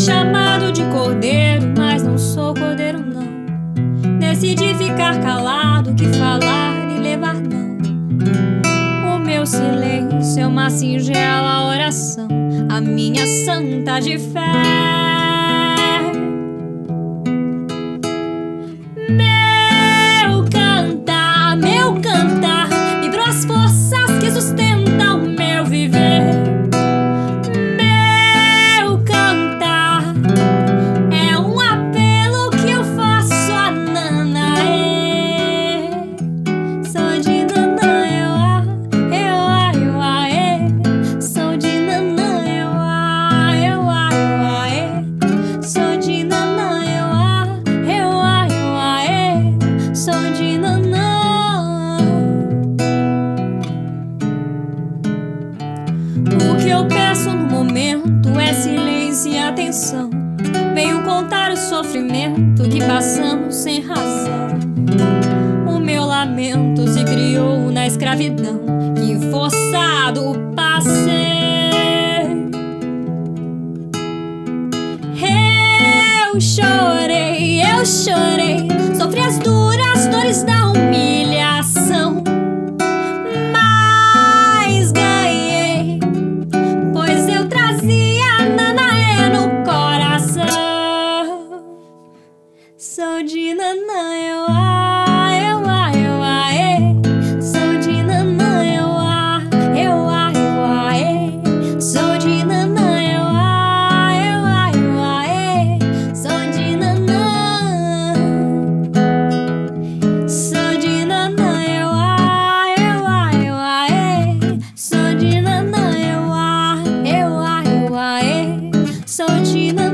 chamado de cordeiro, mas não sou cordeiro, não. Decidi ficar calado, que falar me levar não. O meu silêncio é uma singela oração, a minha santa de fé. Meu eu peço no momento é silêncio e atenção. Venho contar o sofrimento que passamos sem razão. O meu lamento se criou na escravidão que forçado passei. Eu chorei, eu chorei, sofri as duras dores da. Sou de nanã, eu a eu a eu a e Sou de nanã, eu a eu a eu a e Sou de nanã, eu a eu a eu a e Sou de nanã. Sou de nanã, eu a eu a eu a e Sou de nanã, eu a eu a eu a e Sou de nanã.